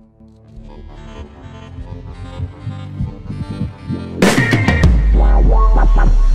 Wow, wow, wow, wow,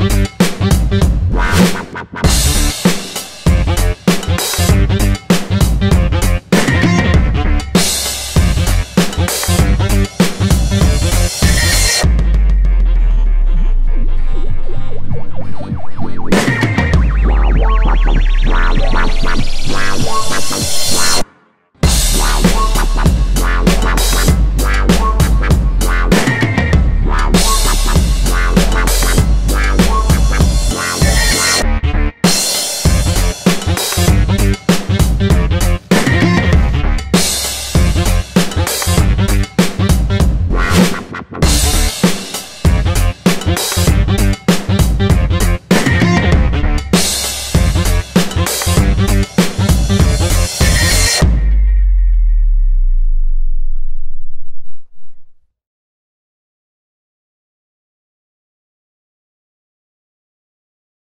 Mm-hmm.